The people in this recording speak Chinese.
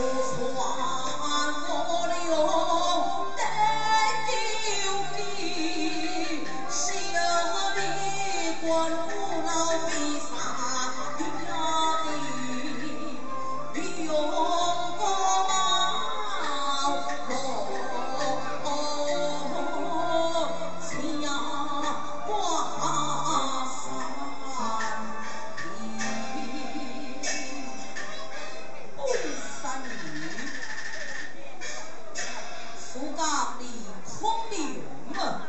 我劝我俩斗斗心里光苦老病丧家里从那里空的云。